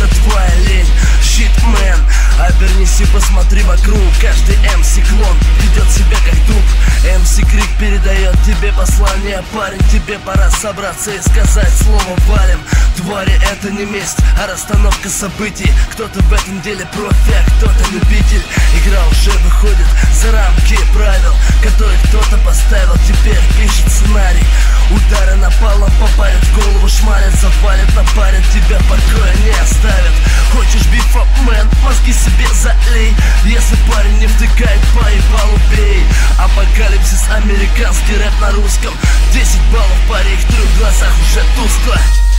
это твоя лень Щитмен, обернись и посмотри вокруг. Каждый МС клон ведет себя как друг. МС Крик передает тебе послание. Парень, тебе пора собраться и сказать слово. Валим. Твари это не месть, а расстановка событий. Кто-то в этом деле профи, а кто-то любитель. Игра уже выходит за рамки правил Которые кто-то поставил, теперь пишет сценарий. Удары напалом попарят, голову шмалят Запалят, напарят, тебя покоя не оставят. Хочешь бифа, мэн, мозги себе залей. Если парень не втыкает, поебал убей Апокалипсис, американский рэп на русском. 10 баллов паре, в трех глазах уже тускло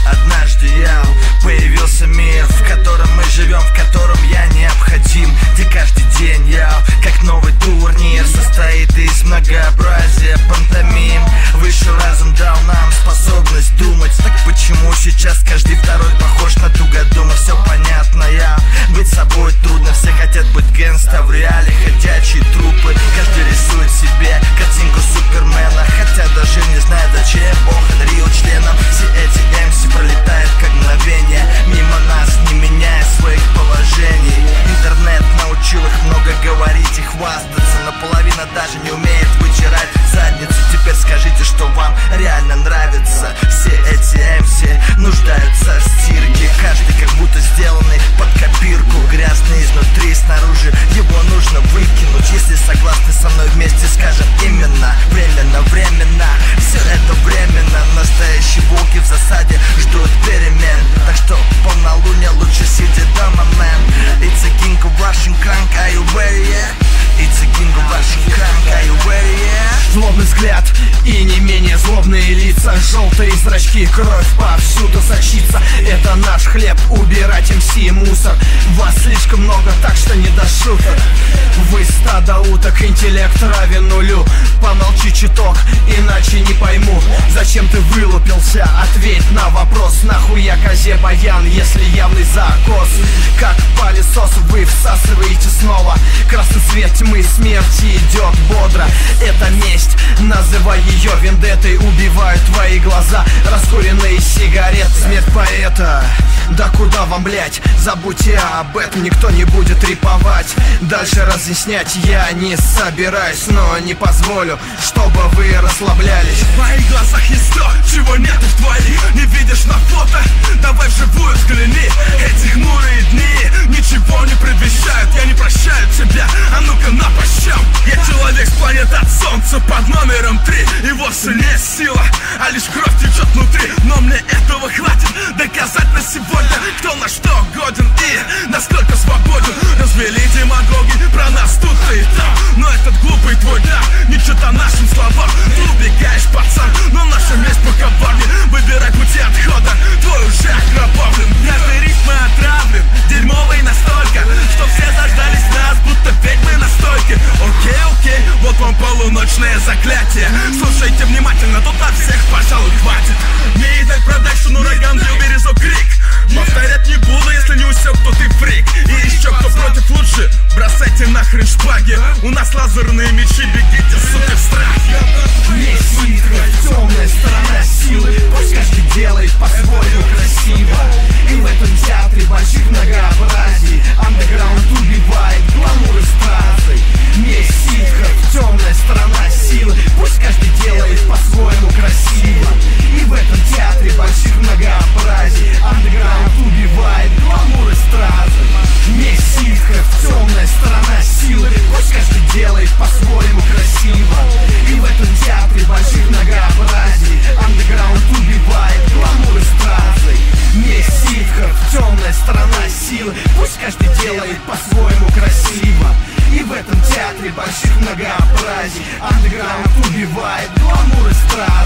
многообразия пантомим. Высший разум дал нам способность думать. Так почему сейчас каждый второй похож на тугодума? Все понятно, я быть собой трудно. Все хотят быть гангста, в реале ходячие трупы злобные лица Желтые зрачки, кровь повсюду сочится. Это наш хлеб, убирать МС мусор. Вас слишком много, так что не до шуток. Вы стадо уток, интеллект равен нулю Помолчи чуток, иначе не пойму Зачем ты вылупился? Ответь на вопрос Нахуя козе баян, если явный закос? Как пылесос вы всасываете снова? Красный цвет тьмы смерти идет бодро. Это месть, называй ее вендеттой Убивают твои глаза, раскуренные сигареты Смерть поэта, да куда вам, блять? Забудьте об этом, никто не будет риповать Дальше разъяснять я не собираюсь Но не позволю, чтобы вы расслаблялись. В моих глазах есть то, чего нет в твоих. Не видишь на фото? Давай вживую взгляни Эти хмурые под номером три. И вовсе не сила, У нас лазерные мечи, бегите, Бессмертный боксит многообразий Андеграунд убивает, гламур и страх